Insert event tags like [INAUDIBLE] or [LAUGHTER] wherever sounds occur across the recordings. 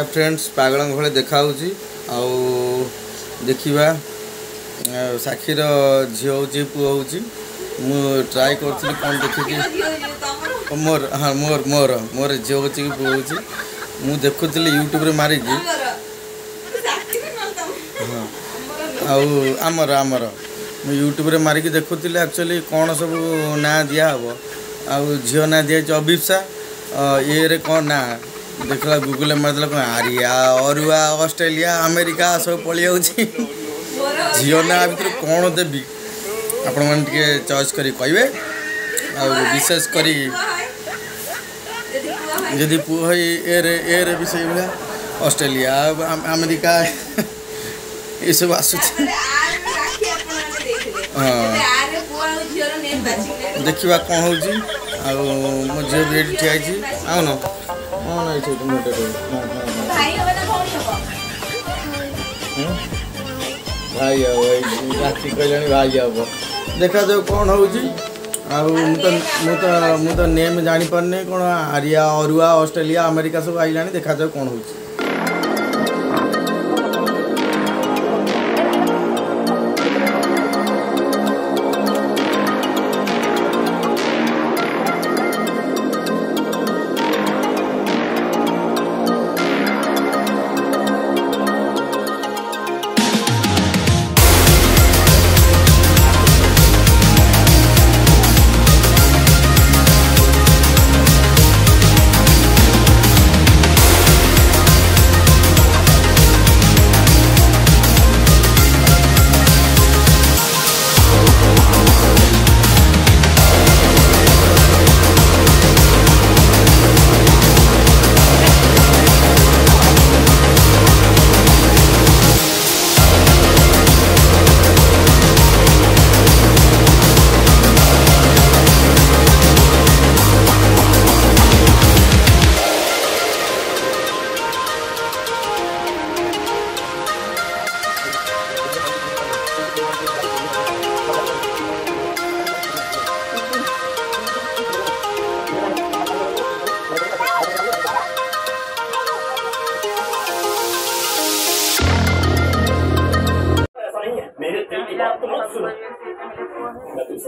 ଏ friends ପାଗଳଙ୍କ ଭଳି ଦେଖାହେଉଛି ଆଉ ଦେଖିବା ସାକ୍ଷୀର ଝିଅ ହେଉଛି ପୁଅ ହେଉଛି ମୁଁ ଟ୍ରାଏ କରୁଥିଲି କ'ଣ ଦେଖିକି ମୋର ହଁ ମୋର ମୋର ମୋର ଝିଅ ହେଉଛି କି ପୁଅ ହେଉଛି ମୁଁ ଦେଖୁଥିଲି ୟୁଟ୍ୟୁବରେ ମାରିକି ହଁ ଆଉ ଆମର ଆମର ମୁଁ ୟୁଟ୍ୟୁବରେ ମାରିକି ଦେଖୁଥିଲି ଆକ୍ଚୁଆଲି କ'ଣ ସବୁ ନାଁ ଦିଆହେବ ଆଉ ଝିଅ ନାଁ ଦିଆହେଇଛି ଅଭିପ୍ସା ଇଏରେ କ'ଣ ନାଁ देख लो गूगल मारिदेल कौन आरिया अरुआ अस्ट्रेलिया अमेरिका सब पलि झील ना भर कौन देवी आपण मैंने टे चॉइस कर विशेषकर यदि पुह ए अस्ट्रेलिया अमेरिका ये सब आस देखा कौन हो झी आ मो झी भी ये ठिया आउन नाही छोटे मोठे ते भाई हवे ना भाऊ हବ ଭାଇ ଆଉ ଏଇ ରାତି କହିଲାଣି ଭାଇ ହବ ଦେଖାଯାଉ କ'ଣ ହେଉଛି ଆଉ ମୁଁ ତ ମୁଁ ତ ମୁଁ ତ ନେମ୍ ଜାଣିପାରୁନି କ'ଣ ଆରିଆ ଅରୁଆ ଅଷ୍ଟ୍ରେଲିଆ ଆମେରିକା ସବୁ ଆଇଲାଣି ଦେଖାଯାଉ କ'ଣ ହେଉଛି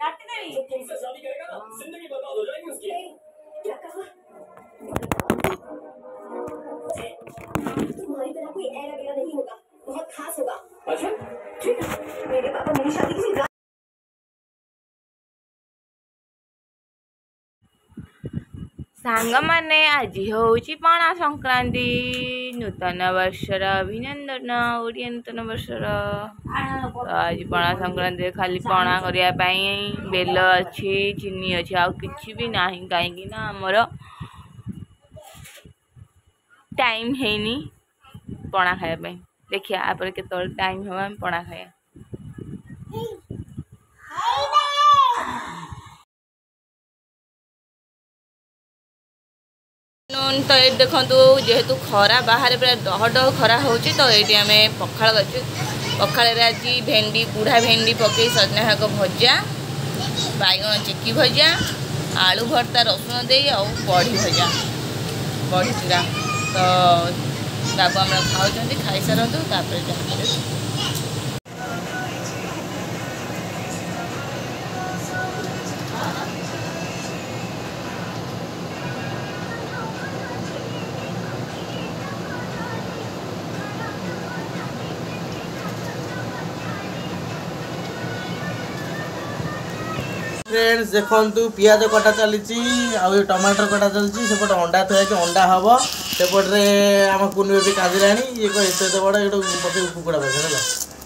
डांटते करेगा जिंदगी बर्बाद हो जाएगी उसकी सांग मैंने आज हूँ पणा संक्रांति नूतन बर्षर अभिनंदन ओरियंतन बर्षर तो आज पणा संक्रांति खाली पणा करने बेल अच्छी चीनी अच्छी आई भी ना कहीं आमर टाइम है पणा खायाप देखिए आप टाइम हम पणा खाया ଆଫ୍ଟରନୁନ୍ ତ ଏଇଠି ଦେଖନ୍ତୁ ଯେହେତୁ ଖରା ବାହାରେ ପୁରା ଡହ ଡହ ଖରା ହେଉଛି ତ ଏଇଠି ଆମେ ପଖାଳ କରିଛୁ ପଖାଳରେ ଆଜି ଭେଣ୍ଡି ବୁଢ଼ା ଭେଣ୍ଡି ପକେଇ ସଜନା ଶାଗ ଭଜା ବାଇଗଣ ଚିକି ଭଜା ଆଳୁ ଭର୍ତ୍ତା ରସୁଣ ଦେଇ ଆଉ ବଢ଼ି ଭଜା ବଢ଼ି ଚୁରା ତ ବାବୁ ଆମର ଖାଉଛନ୍ତି ଖାଇସାରନ୍ତୁ ତାପରେ ଯାହା ফ্রেন্ডস দেখন্তু পিঁয়াজ কটা চালিছি আউ টমাটর কটা চালিছি সেপটে অন্ডা থুয়াইছে অন্ডা হব সেপটে আমার কুনু বেবি কাজিলানি ইয়ে কো এত এত বড় এটা পকে কুকুড়া বসে হল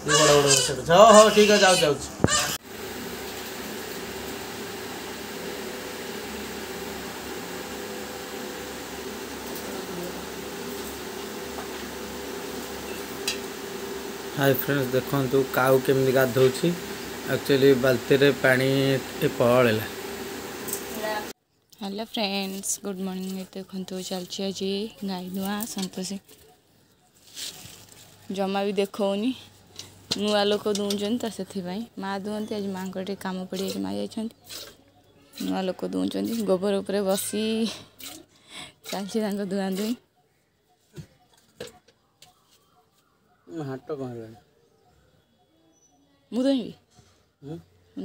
ইয়ে বড় বড় বসে হচ্ছে হও হও ঠিক আছে যাও যাও হাই ফ্রেন্ডস দেখন্তু কাউ কেমনি গাধଉଛି ଆକ୍ଚୁଆଲି ବାଲ୍ଟିରେ ପାଣି ପହଳିଲା ହ୍ୟାଲୋ ଫ୍ରେଣ୍ଡସ୍ ଗୁଡ଼୍ ମର୍ଣ୍ଣିଂ ଦେଖନ୍ତୁ ଚାଲିଛି ଆଜି ଗାଈ ନୂଆ ସନ୍ତୋଷୀ ଜମା ବି ଦେଖାଉନି ନୂଆ ଲୋକ ଦେଉଛନ୍ତି ତ ସେଥିପାଇଁ ମାଆ ଦୁଅନ୍ତି ଆଜି ମାଆଙ୍କର ଟିକେ କାମ ପଡ଼ିଯାଇଛି ମାଆ ଯାଇଛନ୍ତି ନୂଆ ଲୋକ ଦେଉଛନ୍ତି ଗୋବର ଉପରେ ବସି ଚାଲିଛି ତାଙ୍କ ଧୁଆଁ ଧୁଇଁ ହାଟ କ'ଣ ହେଲାଣି ମୁଁ ଧୋଇବି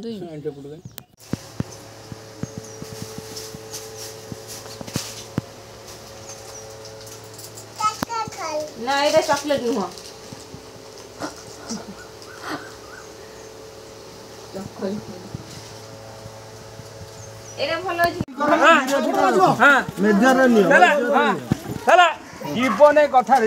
দুই না এটা চকলেট নুহ এটা ভালো জীবনে কথা রে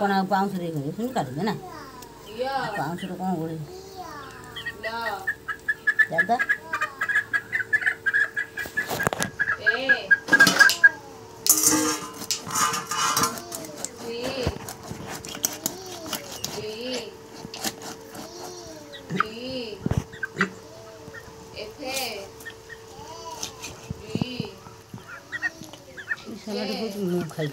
କ'ଣ ଆଉ ପାଉଁଶରେ ଶୁଣି କାଟିବେ ନା ପାଉଁଶରେ କ'ଣ ଗୋଳି ଦାଦା 이 사람들 보지 못 가요.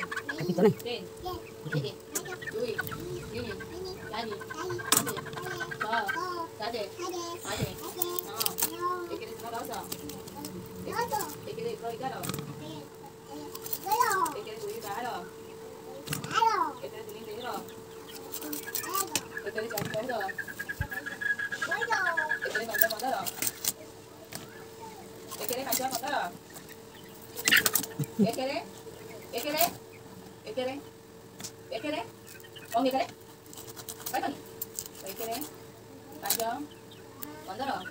이거로 이거로 이게 우리 가로 가로 이게 우리 내로 이게 우리 가로 가로 이게 우리 가로 가로 이게 우리 가로 가로 예케레 예케레 예케레 예케레 엉예케레 빨리 예케레 가죠 만들어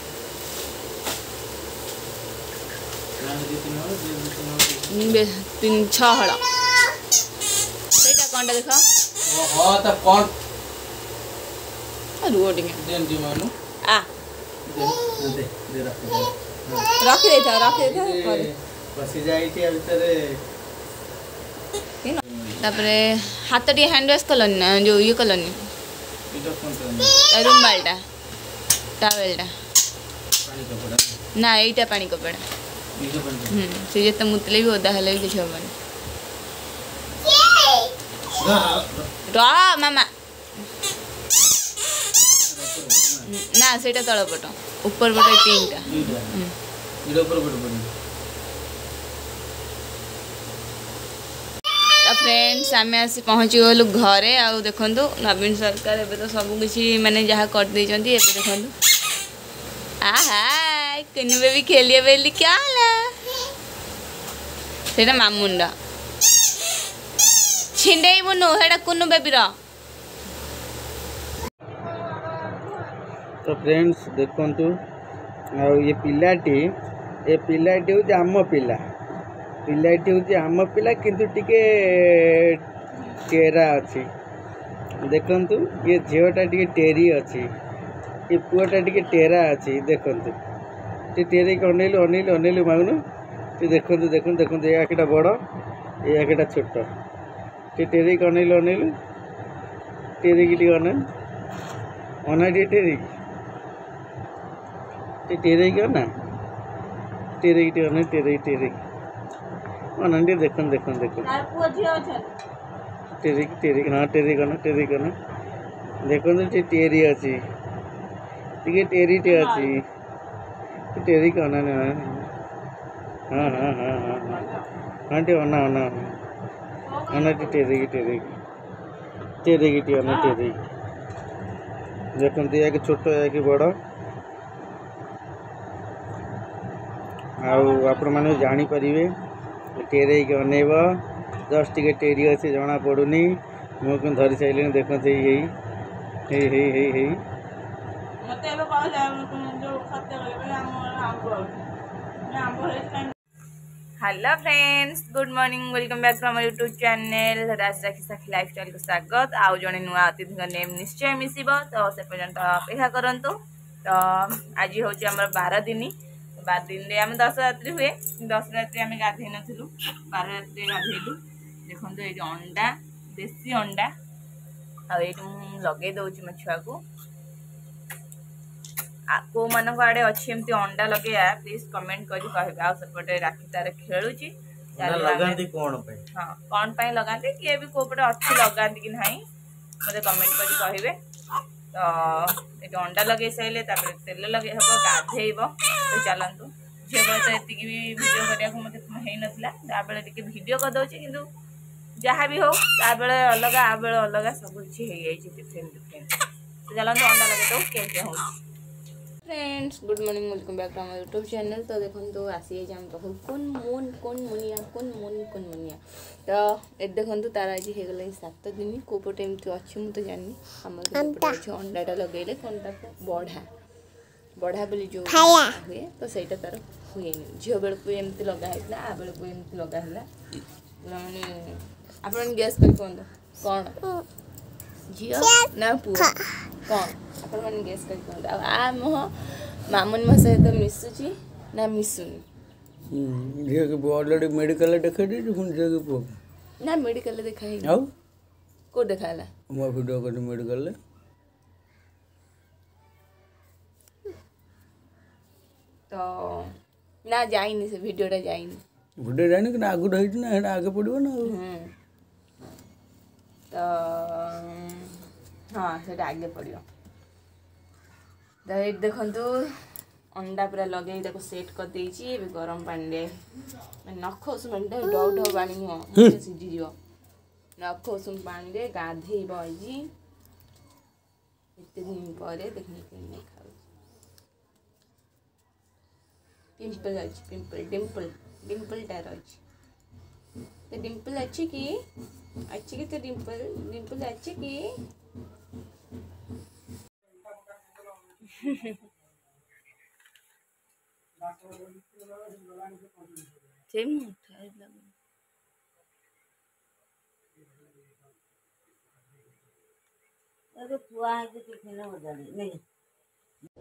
तीन छः हड़ा ସେଇଟା କ'ଣଟା ଦେଖ ହଁ ତା କ'ଣ ରୁହ ଟିକେ ଆ ରଖିଦେଇଥା ରଖିଦେଇଥା ତାପରେ ହାତ ଟିକେ ହ୍ୟାଣ୍ଡ ୱାଶ୍ କଲନି ନା ଯୋଉ ଇଏ କଲନି ରୁମାଲଟା ଟାୱେଲଟା ନା ଏଇଟା ପାଣି କପଡ଼ା ಸಿಜೆ ತ ಮುತ್ತಲೆ ಬಿ ಓದಾ ಹಲೆ ಗೆ ಜಮನ್ ರಾ ಮಾಮ ନା ସେଇଟା ତଳ ପଟ ଉପର ପଟ ପିଙ୍କଟା ତ ଫ୍ରେଣ୍ଡସ୍ ଆମେ ଆସି ପହଞ୍ଚିଗଲୁ ଘରେ ଆଉ ଦେଖନ୍ତୁ ନବୀନ ସରକାର ଏବେ ତ ସବୁ କିଛି ମାନେ ଯାହା କରିଦେଇଛନ୍ତି ଏବେ ଦେଖନ୍ତୁ ଆହା किन्नु बेबी खेलिए बेली क्या हाल है ସେଇଟା ମାମୁନର ଛିଣ୍ଡେଇବୁନୁ ସେଇଟା କୁନୁ ବେବିର ତ ଫ୍ରେଣ୍ଡସ୍ ଦେଖନ୍ତୁ ଆଉ ଏ ପିଲାଟି ଏ ପିଲାଟି ହେଉଛି ଆମ ପିଲା ପିଲାଟି ହେଉଛି ଆମ ପିଲା କିନ୍ତୁ ଟିକେ ଟେରା ଅଛି ଦେଖନ୍ତୁ ଏ ଝିଅଟା ଟିକେ ଟେରି ଅଛି ଏ ପୁଅଟା ଟିକେ ଟେରା ଅଛି ଦେଖନ୍ତୁ ଟିଟିଆରିକି ଅନେଇଲୁ ଅନେଇଲୁ ଅନେଇଲୁ ମାଗୁନୁ ଟିକେ ଦେଖନ୍ତୁ ଦେଖନ୍ତୁ ଦେଖନ୍ତୁ ଏ ଆଖିଟା ବଡ଼ ଏ ଆଖିଟା ଛୋଟ ଟିଟିଆରିକି ଅନେଇଲୁ ଅନେଇଲୁ ଟିରିକି ଟିକେ ଅନେ ଅନା ଟିକେ ଟିରିକି ଟିକେ ଟିରେଇକି ଅନା ଟିରେଇକି ଟିକେ ଅନେଇ ଟିରେଇକି ଟିରେଇକି ଅନା ଟିକେ ଦେଖନ୍ତୁ ଦେଖନ୍ତୁ ଦେଖନ୍ତୁ ଟିରିକି ଟିରିକି ହଁ ଟିରିକି କନା ଟିରିକି କନା ଦେଖନ୍ତୁ ଟିକେ ଟିଏରି ଅଛି ଟିକେ ଟେରିଟେ ଅଛି तेरी का ना हाँ हाँ हाँ हाँ हाँ आंटी वाना वाना वाना की की तेरी की तेरी की छोटो बड़ा आउ आप जापर टेरे के अनेब जस्ट टे टेरी अच्छे जना पड़ूनी मुझे धरी सारे देखते हे hello friends good morning welcome back to आम YouTube channel Raj Sakhi lifestyle को स्वागत आउ जड़े नुआ अतिथि नेम निश्चय मिसब तो से पर्यटन अपेक्षा करूँ तो आज हूँ आम बार दिन बार दिन आम दस हुए दस रात्रि आम गाधे नु बार रात्रि गाधेलु देखो ये अंडा देशी अंडा आ लगे दौर मो छुआ को कौ मान आड़े अच्छे अंडा लगे प्लीज कमेंट कर कमेंट कर तो ये अंडा लगे सारे तेल लगे हम गाधे तो चलतु झील तो ये भिड करा मतलब हो नाला टी भिड करदे कि जहाँ भी हूँ ता बेल अलग आ बेल अलग सब किसी डिफरेन्ट डिफरेन्ट तो चलते अंडा लगे दूँ के हूँ friends good morning welcome back to আমার ইউটিউব চ্যানেল তো দেখুন তো আসি যে আমি তখন কোন মন কোন মনিয়া কোন মন কোন মনিয়া তো এর দেখুন তো তার আজ হয়েগলা এই সাত দিন কোপটে এমতি অছি মু তো জানি আমার অছি অন্ডাটা লগাইলে কোনটাকে বড়া বড়া বলে যে হুয়ে তো সেইটা তার হুয়েনি ঝিও বেড়ে এমতি লগা হয়েছিল আ বেড়ে এমতি লগা হল মানে আপনার গ্যাস করে কোন কোণ ଝିଅ ନା ପୁଅ କ'ଣ ଆପଣମାନେ ଗେସ୍ କରି କୁହନ୍ତୁ ଆଉ ଆ ମୁହଁ ମାମୁନ ମୋ ସହିତ ମିଶୁଛି ନା ମିଶୁନି ଝିଅକୁ ପୁଅ ଅଲରେଡ଼ି ମେଡ଼ିକାଲ ଦେଖାଇ ଦେଇଛୁ ପୁଣି ଝିଅକୁ ପୁଅ ନା ମେଡ଼ିକାଲ ଦେଖା ହେଇନି ଆଉ କେଉଁ ଦେଖା ହେଲା ମୁଁ ଭିଡ଼ିଓ କରିଲି ମେଡ଼ିକାଲରେ ତ ନା ଯାଇନି ସେ ଭିଡ଼ିଓଟା ଯାଇନି ଭିଡ଼ିଓ ଯାଇନି କିନ୍ତୁ ଆଗରୁ ହେଇଛି ନା ସେଇଟା ଆଗେ ପଡ଼ିବ ନା ଆଉ ତ हाँ आगे पड़ो दही देखु अंडा पूरा लगे सेट कर देखिए गरम पाने नख उसुम पानी डौ डौ पानी नुह सीझी नख उसुम पानी से गाधब ये दिन पर पिंपल अच्छे पिंपल डिंपल डिंपल टाइर अच्छे डिंपल अच्छे कि अच्छे डिंपल डिंपल अच्छे कि [LAUGHS]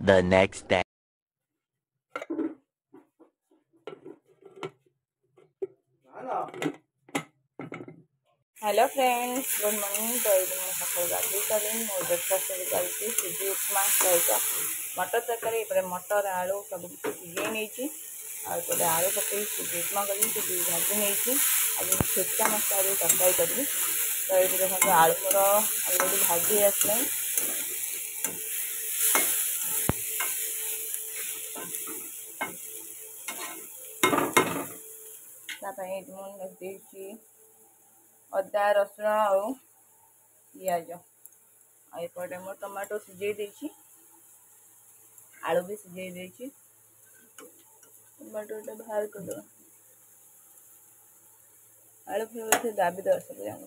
The next step. Hello. Hello friends good morning तो ಇದು ನಾನು ಸಕ್ಕರೆಗಾಗಿ ಕಲಿನ್ ಬ್ರೇಕ್ಫಾಸ್ಟ್ ಕಲಿಸಿ ಸುಜಿ ಉಪ್ಮಾ ಸಹಿತ ମଟର ତରକାରୀ ଏପଟେ ମଟର ଆଳୁ ସବୁକିଛି ସିଝେଇ ନେଇଛି ଆଉ ଏପଟେ ଆଳୁ ପକେଇ ସୁଜି ଉପ୍ମା କରିବି ସୁଜି ଭାଜି ନେଇଛି ଆଉ ଛେଚା ମସଲା ଦେଇ ତରକାରୀ କରିବି ତ ଏଇଠି ଦେଖନ୍ତୁ ଆଳୁ ମୋର ଅଲରେଡ଼ି ଭାଜି ଆସିଲାଣି ତା ପାଇଁ ମୁଁ ଦେଇଛି अदा रसुण आज आपटे मो टमाटो सीझे आलु भी सीझे टमाटो बाहर कर आलू दाबी दर्शक जाऊ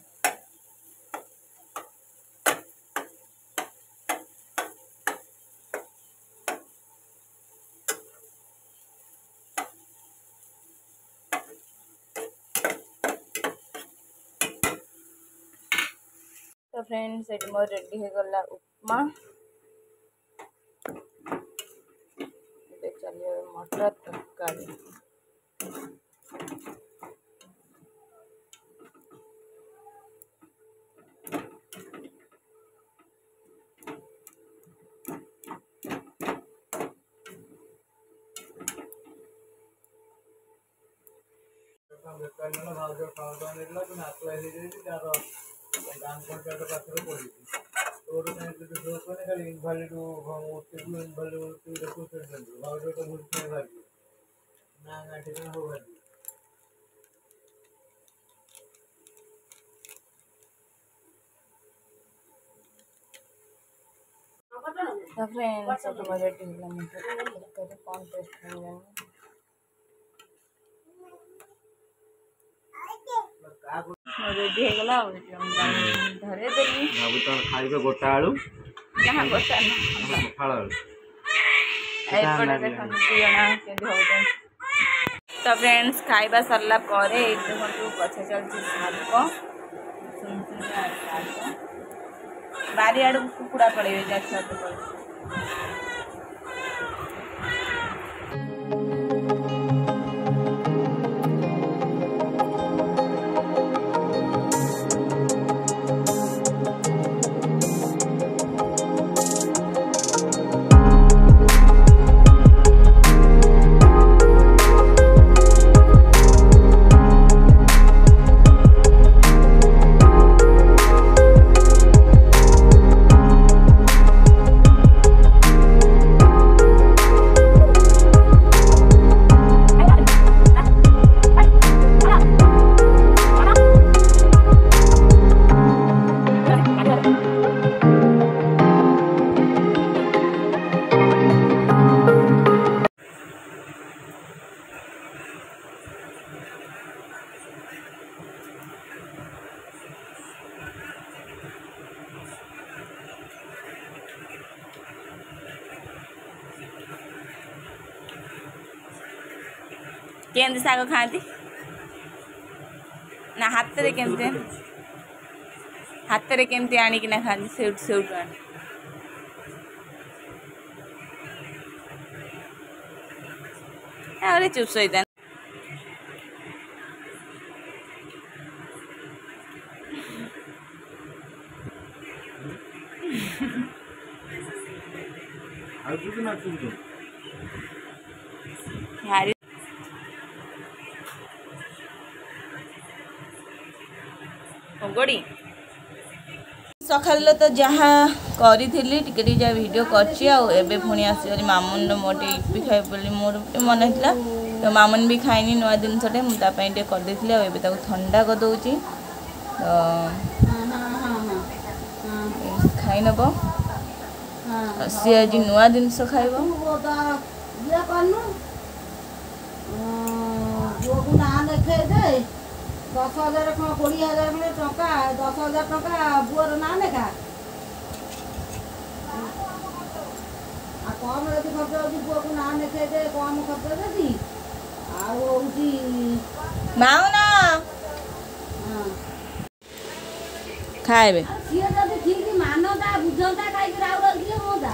ତ ଫ୍ରେଣ୍ଡସ୍ ଏଠି ମୋର ରେଡ଼ି ହେଇଗଲା ଉପମା ଏବେ ଚାଲିବ ମଟର ତରକାରୀ काम करता है ना भाव जो काम करने लगा तो ना तो ऐसे जैसे चारों ಇನ್ವ್ಯಾಲಿಡ್ ಓದ್ತಿದ್ವು ಇನ್ವ್ಯಾಲಿಡ್ ಓದ್ತಿದ್ವಿ ಕೂತಿರ್ತಿದ್ರು ಅವ್ರ ಹುಡುಕಿ ನಾನು ಆಟಿದ್ರೆ ಹೋಗಲ್ಲ तो फ्रेंड्स तो बजट किलोमीटर कॉन्टेस्ट में जाएंगे ରେଡ଼ି ହେଇଗଲା ଆଉ ଏଠି ଧରେଇଦେଲି ଆଉ ତମେ ଖାଇବେ ଗୋଟା ଆଳୁ ଯାହା ଗୋଟା ପଖାଳ ଆଳୁ ଦେଖନ୍ତୁ ଦୁଇ ଜଣ ତ ଫ୍ରେଣ୍ଡସ୍ ଖାଇବା ସରିଲା ପରେ ଏଇ ଦେଖନ୍ତୁ ଗଛ ଚାଲିଛି ଭାଗ ବାରିଆଡ଼ୁ କୁକୁଡ଼ା ପଳେଇବେ ଯାହା ଛୁଆକୁ ପଳେଇବେ केमती शाग खाती ना हाथ में केमती हाथ में केमती आणिका खाती से से आज भी ना चुप सका तो जहाँ करी टे भिड कर मामुन रो भी खाई मोर भी मन होता तो मामुन भी खाएनी नुआ जिनसटे मुझे करदे आगे थंडा करदे तो खाइनब सी आज नुआ जिनस खाइब ना देखे दे ଦଶ ହଜାର କ'ଣ କୋଡ଼ିଏ ହଜାର ଖଣ୍ଡେ ଟଙ୍କା ଦଶ ହଜାର ଟଙ୍କା ପୁଅର ନାଁ ଲେଖା ଆଉ କମ୍ ଯଦି ଖର୍ଚ୍ଚ ହେଉଛି ପୁଅକୁ ନାଁ ଲେଖେଇ ଦେ କମ୍ ଖର୍ଚ୍ଚ ଯଦି ଆଉ ହେଉଛି ଖାଇବେ ସିଏ ଯଦି ଠିକ୍ ମାନନ୍ତା ବୁଝନ୍ତା ଖାଇକି ଆଉ ରହିଲେ ହୁଅନ୍ତା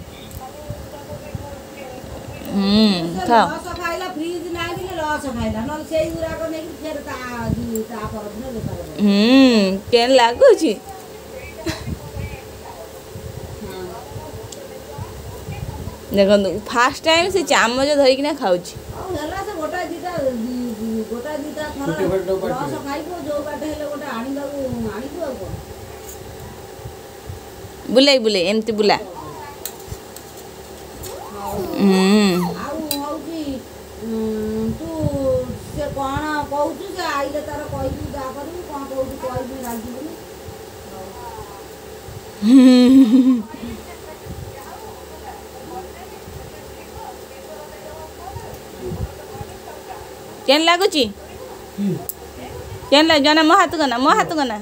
হুম খাও হুম কেন লাগুছি ଦେଖନ୍ତୁ ଫାର୍ଷ୍ଟ ଟାଇମ୍ ସେ ଚାମଚ ଧରିକିନା ଖାଉଛି ବୁଲାଇ ବୁଲାଇ ଏମିତି ବୁଲା ଆଉ ହଉଛି ତୁ ସେ କ'ଣ କହୁଛୁ ସେ ଆଇଲେ ତାର କହିବୁ ଯାହା କରିବୁ କ'ଣ କହୁଛୁ କହିବୁ ରାଗିବୁନି କେନ୍ ଲାଗୁଛି କେନ୍ ଲାଗୁଛି ନା ମୋ ହାତକୁ ନା ମୋ ହାତକୁ ନା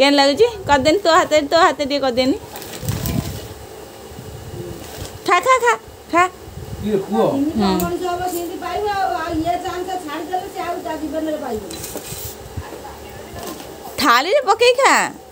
କେନ୍ ଲାଗୁଛି କରିଦେନି ତୋ ହାତରେ ତୋ ହାତରେ ଟିକେ କରିଦେନି 来看看，看，他的不给看。